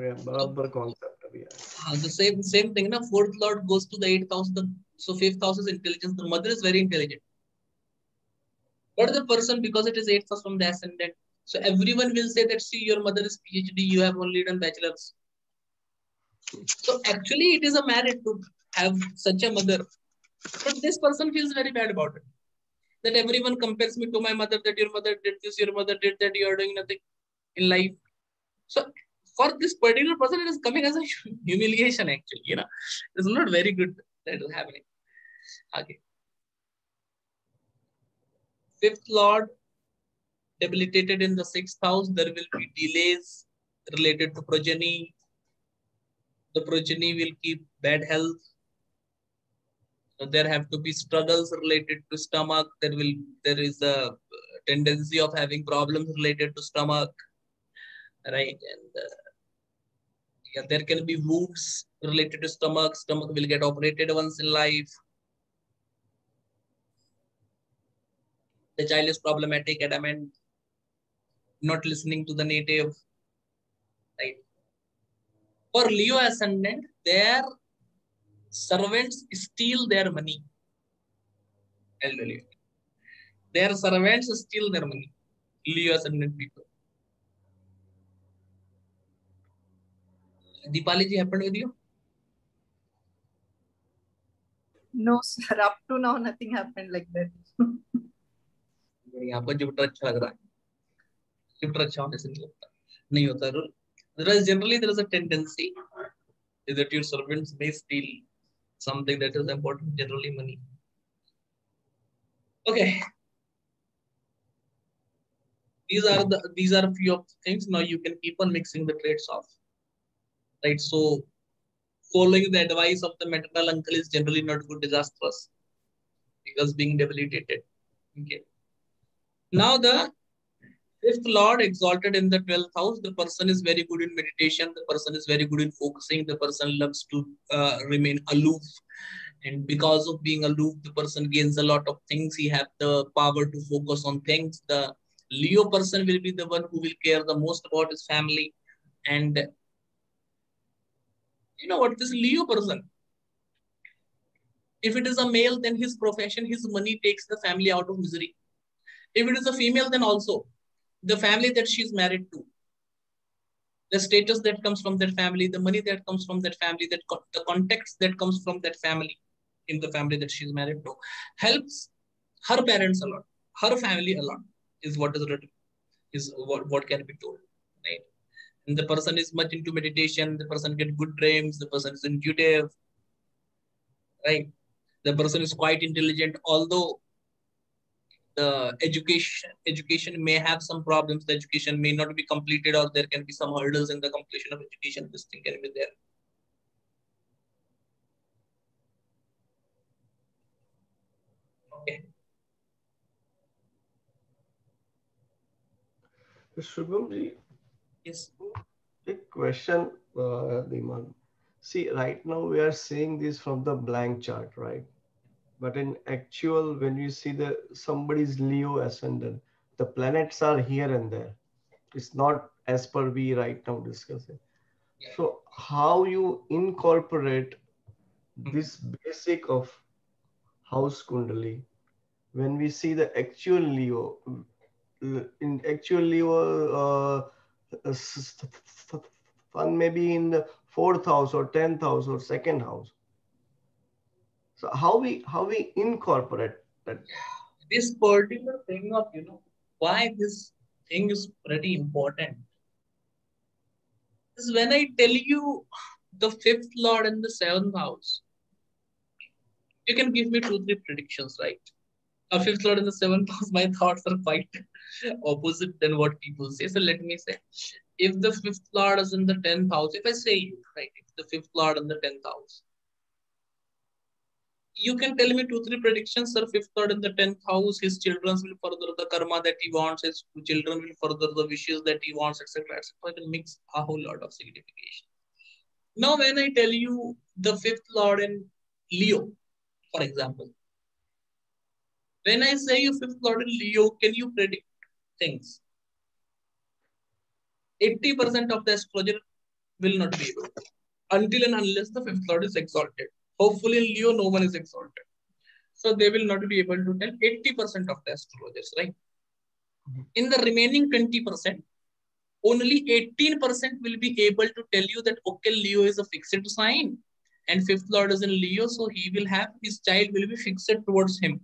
बराबर कॉन्सेप्ट अभी uh, the same same thing na fourth lord goes to the eighth house the, so fifth house is intelligence the mother is very intelligent but the person because it is eighth house from the ascendant so everyone will say that see your mother is phd you have only done bachelor's so actually it is a merit to have such a mother but this person feels very bad about it that everyone compares me to my mother that your mother did this your mother did that you are doing nothing in life so for this particular person, it is coming as a humiliation, actually. You know, it's not very good that is happening. Okay. Fifth Lord debilitated in the sixth house, there will be delays related to progeny. The progeny will keep bad health. So there have to be struggles related to stomach. There will there is a tendency of having problems related to stomach, right? And uh, yeah, there can be wounds related to stomach. Stomach will get operated once in life. The child is problematic, adamant, not listening to the native. Right. For Leo ascendant, their servants steal their money. You. Their servants steal their money. Leo ascendant people. Deepali ji happened with you? No, sir. Up to now, nothing happened like that. यहाँ पर Jupiter अच्छा लग रहा है Jupiter अच्छा होने से नहीं होता नहीं होता rule there is generally there is a tendency that your servants may steal something that is important generally money okay these are the these are few of the things now you can keep on mixing the traits off right? So following the advice of the maternal uncle is generally not good, disastrous because being debilitated. Okay. Now the fifth lord exalted in the 12th house, the person is very good in meditation, the person is very good in focusing, the person loves to uh, remain aloof. And because of being aloof, the person gains a lot of things. He have the power to focus on things. The Leo person will be the one who will care the most about his family. And you know what? This leo person. If it is a male then his profession his money takes the family out of misery. If it is a female then also the family that she's married to the status that comes from that family the money that comes from that family that co- the context that comes from that family in the family that she's married to helps her parents a lot. Her family a lot is what is written is what, what can be told right and the person is much into meditation, the person get good dreams, the person is intuitive, right? The person is quite intelligent, although the education education may have some problems, the education may not be completed, or there can be some hurdles in the completion of education. This thing can be there. Okay. Yes. A question, uh, Diman. See, right now we are seeing this from the blank chart, right? But in actual, when you see the somebody's Leo ascendant, the planets are here and there. It's not as per we right now discussing. So how you incorporate this basic of house kundali when we see the actual Leo in actual Leo uh, fun maybe in the fourth house or tenth house or second house. So how we how we incorporate that? This particular thing of you know why this thing is pretty important is when I tell you the fifth lord in the seventh house, you can give me two three predictions, right? A fifth lord in the seventh house, my thoughts are quite opposite than what people say. So let me say, if the fifth lord is in the tenth house, if I say you, right, if the fifth lord in the tenth house, you can tell me two, three predictions, sir. Fifth lord in the tenth house, his children will further the karma that he wants, his children will further the wishes that he wants, etc. etc. I can a whole lot of signification. Now, when I tell you the fifth lord in Leo, for example, when I say you fifth lord in Leo, can you predict things? 80% of the astrologer will not be able. Until and unless the fifth lord is exalted. Hopefully in Leo, no one is exalted. So they will not be able to tell 80% of the astrologers, right? Mm-hmm. In the remaining 20%, only 18% will be able to tell you that, okay, Leo is a fixed sign and fifth lord is in Leo. So he will have, his child will be fixed towards him.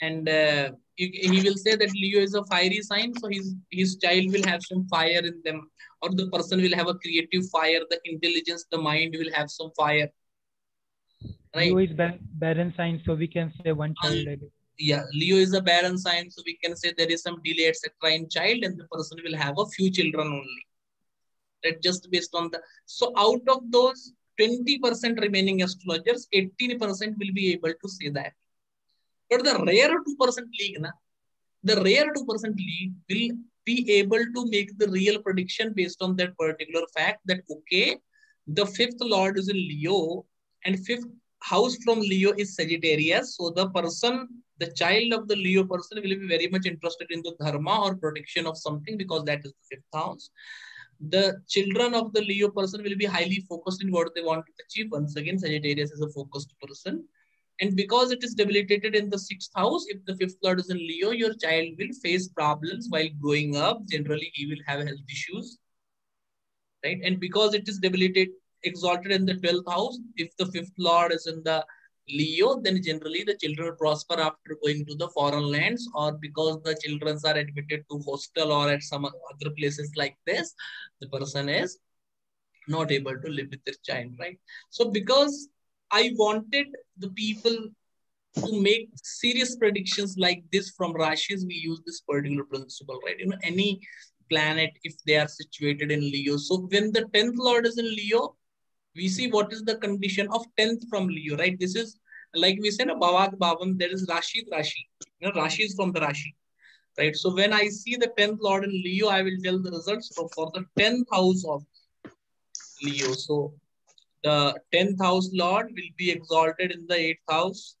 And uh, he, he will say that Leo is a fiery sign. So his, his child will have some fire in them or the person will have a creative fire. The intelligence, the mind will have some fire. Right. Leo is barren sign. So we can say one child. Um, yeah, Leo is a barren sign, so we can say there is some delay, etc. in child, and the person will have a few children only. That just based on the so out of those 20% remaining astrologers, 18% will be able to say that. But the rare 2% league, na, the rare 2% league will be able to make the real prediction based on that particular fact that okay, the fifth lord is in Leo and fifth house from Leo is Sagittarius. So the person the child of the Leo person will be very much interested in the dharma or protection of something because that is the fifth house. The children of the Leo person will be highly focused in what they want to achieve. Once again, Sagittarius is a focused person. And because it is debilitated in the sixth house, if the fifth lord is in Leo, your child will face problems while growing up. Generally, he will have health issues. Right? And because it is debilitated, exalted in the 12th house, if the fifth lord is in the Leo, then generally the children prosper after going to the foreign lands or because the children are admitted to hostel or at some other places like this, the person is not able to live with their child, right? So because I wanted the people to make serious predictions like this from Rashis, we use this particular principle, right? You know, any planet, if they are situated in Leo. So when the 10th Lord is in Leo, we see what is the condition of 10th from Leo, right? This is like we said, Bhavat Bhavam, there is Rashi Rashi. You know, Rashi is from the Rashi. Right. So when I see the 10th Lord in Leo, I will tell the results for, for the 10th house of Leo. So the 10th house Lord will be exalted in the 8th house,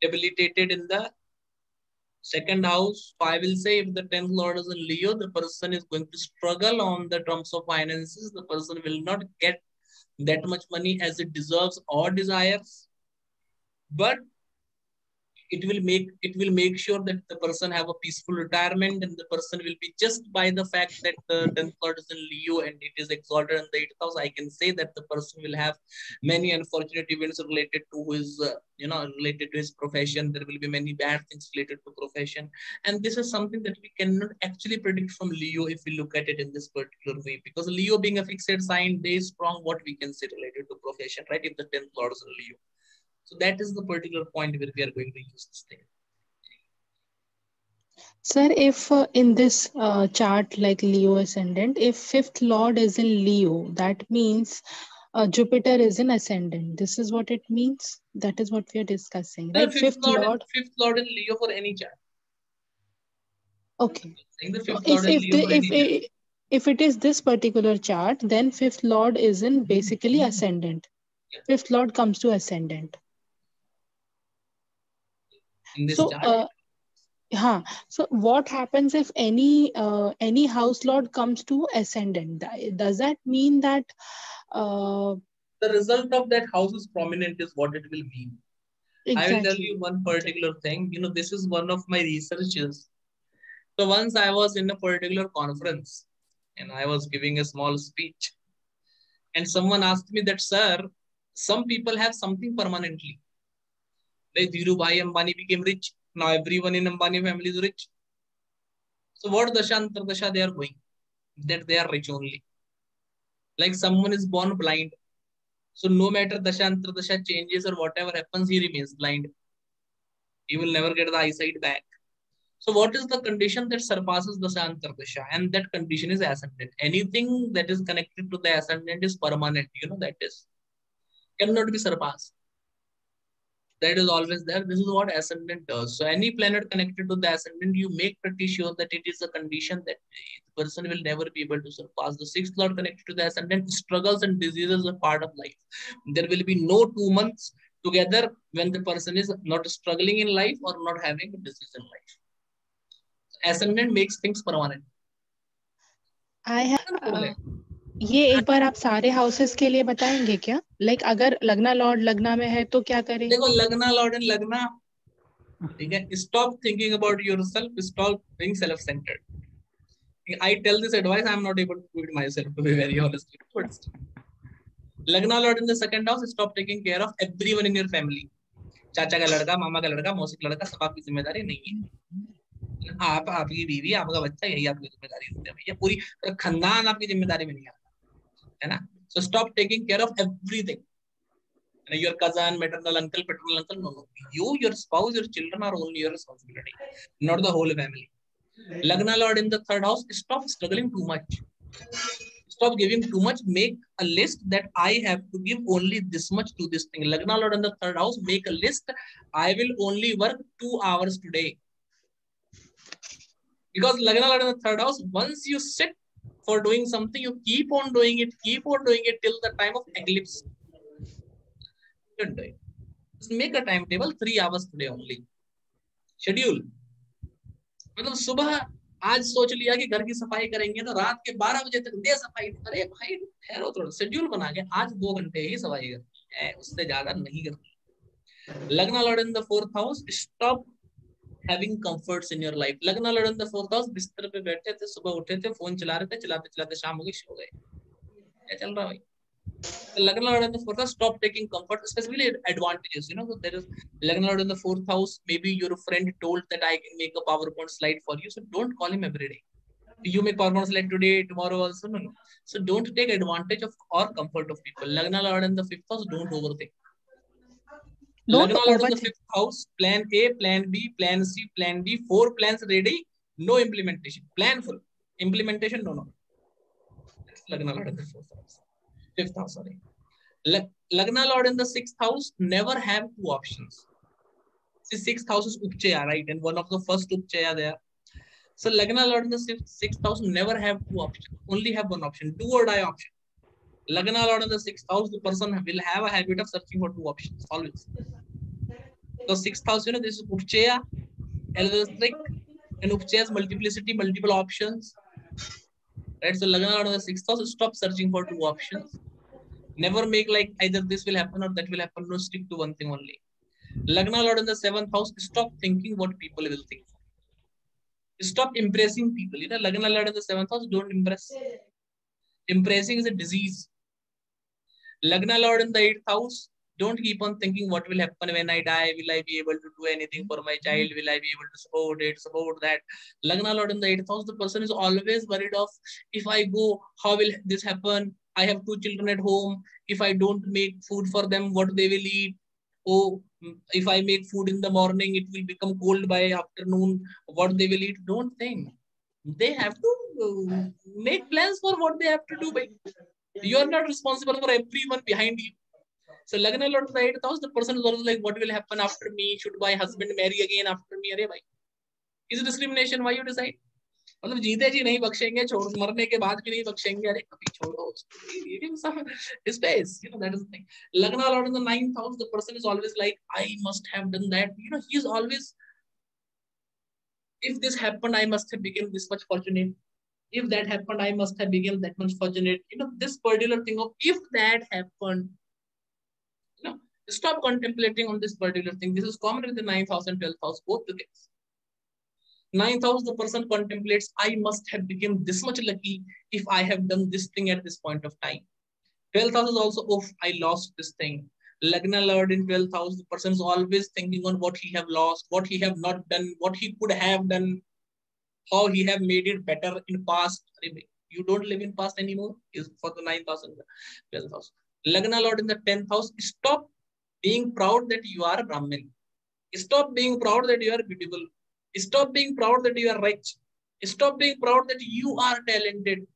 debilitated in the second house. So I will say if the 10th Lord is in Leo, the person is going to struggle on the terms of finances. The person will not get that much money as it deserves or desires. But it will make it will make sure that the person have a peaceful retirement and the person will be just by the fact that the 10th lord is in leo and it is exalted in the 8th house i can say that the person will have many unfortunate events related to his uh, you know related to his profession. There will be many bad things related to profession. And this is something that we cannot actually predict from leo if we look at it in this particular way. Because leo being a fixed sign they strong what we can say related to profession right? If the 10th lord is in leo so that is the particular point where we are going to use this thing. Sir, if uh, in this uh, chart like Leo ascendant, if fifth lord is in Leo, that means uh, Jupiter is in ascendant. This is what it means. That is what we are discussing. Right? Fifth, fifth lord, lord, fifth lord in Leo for any chart. Okay. if, if, the, if, it, if it is this particular chart, then fifth lord is in basically ascendant. Yeah. Fifth lord comes to ascendant in so? Uh, yeah. So what happens if any uh, any house lord comes to ascendant? Does that mean that uh, the result of that house is prominent is what it will mean? Exactly. I will tell you one particular thing. You know, this is one of my researches. So once I was in a particular conference and I was giving a small speech, and someone asked me that, sir, some people have something permanently like Dhirubhai Ambani became rich. Now everyone in Ambani family is rich. So what Dasha Antardasha they are going? That they are rich only. Like someone is born blind. So no matter Dasha Antardasha changes or whatever happens, he remains blind. He will never get the eyesight back. So what is the condition that surpasses the Antardasha? And that condition is ascendant. Anything that is connected to the ascendant is permanent. You know that is. Cannot be surpassed that is always there. This is what ascendant does. So any planet connected to the ascendant, you make pretty sure that it is a condition that the person will never be able to surpass. The sixth lord connected to the ascendant, struggles and diseases are part of life. There will be no two months together when the person is not struggling in life or not having a disease in life. Ascendant makes things permanent. I have, uh, ये एक बार आप सारे houses के लिए बताएँगे क्या? Like अगर लगना लॉर्ड लगना में है तो क्या करें? देखो, लगना लॉर्ड एंड लगना, ठीक है? Stop thinking about yourself stop being self centred I tell this advice I am not able to it myself to be very honest but lagna lord in the second house stop taking care of everyone in your family चाचा का लड़का, मामा का लड़का, मौसी का लड़का, सब आपकी ज़िम्मेदारी नहीं है। आप, आपकी बीवी, आपका बच्चा, यही आपकी ज़िम्मेदारी है, भैया। पूरी खानदान आपकी ज़िम्मेदारी में नहीं आता so stop taking care of everything. Your cousin maternal uncle paternal uncle no no. You your spouse your children are only your responsibility not the whole family. Lagna lord in the third house stop struggling too much. Stop giving too much. Make a list that i have to give only this much to this thing. Lagna lord in the third house make a list. I will only work 2 hours today. Because lagna lord in the third house once you sit for doing something, you keep on doing it, keep on doing it till the time of eclipse. Don't do it. Just make a timetable, three hours today only. Schedule. मतलब सुबह आज सोच लिया कि घर की सफ़ाई करेंगे तो रात के 12 बजे तक दे सफ़ाई अरे भाई ठहरो थोड़ा शेड्यूल बना के आज दो घंटे ही सफ़ाई कर उससे ज़्यादा नहीं करना lagna lord in the fourth house stop having comforts in your life लगना lord in the fourth house बिस्तर पे बैठे थे सुबह उठे थे फोन चला रहे थे चलाते चलाते शाम हो गई सो गए क्या चल रहा भाई Lagna Lord in the fourth house, stop taking comfort, especially advantages. You know, so there is Lagna Lord in the fourth house. Maybe your friend told that I can make a PowerPoint slide for you. So don't call him every day. You make PowerPoint slide today, tomorrow also. No, no. So don't take advantage of or comfort of people. Lagna Lord in the fifth house, don't overthink. Lord in the fifth house, plan A, plan B, plan C, plan D, four plans ready, no implementation. Plan full. Implementation, no, no. Lagna Lord in the fourth house fifth house, sorry. Lagna Lord in the sixth house never have two options. See, sixth house is Upchaya, right? And one of the first Upchaya there. So Lagna Lord in the sixth, sixth house never have two options. Only have one option, do or die option. Lagna Lord in the sixth house, the person will have a habit of searching for two options, always. Sixth house, you know, this is Upchaya, trick, and Upchaya's multiplicity, multiple options. Right? So Lagna Lord in the sixth house, stop searching for two options Never make like either this will happen or that will happen. No, stick to one thing only. Lagna Lord in the seventh house, stop thinking what people will think. Stop impressing people. You know, Lagna Lord in the seventh house, don't impress. Impressing is a disease. Lagna Lord in the eighth house, don't keep on thinking what will happen when I die. Will I be able to do anything for my child? Will I be able to support it, support that? Lagna Lord in the eighth house, the person is always worried of if I go, how will this happen? I have two children at home. If I don't make food for them, what they will eat? Oh, if I make food in the morning, it will become cold by afternoon. What they will eat? Don't think. They have to uh, make plans for what they have to do. By you are not responsible for everyone behind you. So Lagna Lord the eighth house, the person is always like, what will happen after me? Should my husband marry again after me? Arey bhai. Is discrimination why you decide? मतलब जीते जी नहीं बख्शेंगे छोड़ मरने के बाद भी नहीं बख्शेंगे अरे कभी छोड़ो space you know that is the thing lagna lord in the ninth house the person is always like i must have done that you know he is always if this happened i must have become this much fortunate if that happened i must have become that much fortunate you know this particular thing of if that happened you know stop contemplating on this particular thing this is common in the ninth house and 12th house both the things Ninth house, the person contemplates, I must have become this much lucky if I have done this thing at this point of time. 12th house is also, oh, I lost this thing. Lagna Lord in 12th house, the person is always thinking on what he have lost, what he have not done, what he could have done, how he have made it better in past. You don't live in past anymore, is for the 9th house and the 12th house. Lagna Lord in the 10th house, stop being proud that you are a Brahmin. Stop being proud that you are beautiful. Stop being proud that you are rich. Stop being proud that you are talented.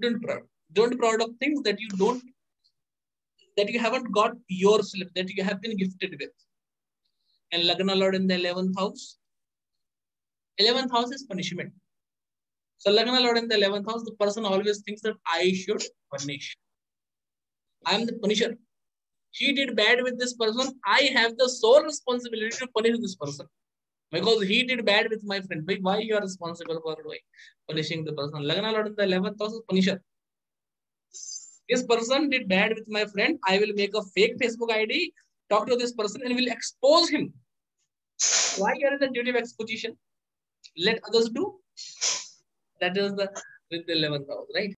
Don't proud. Don't proud of things that you don't, that you haven't got yourself, that you have been gifted with. And Lagna Lord in the 11th house. 11th house is punishment. So Lagna Lord in the 11th house, the person always thinks that I should punish. I am the punisher. He did bad with this person. I have the sole responsibility to punish this person. Because he did bad with my friend. Why you are responsible for punishing the person? Lagna Lord in the 11th house is punisher. This person did bad with my friend. I will make a fake Facebook ID, talk to this person, and will expose him. Why you are in the duty of exposition? Let others do. That is the with the 11th house, right?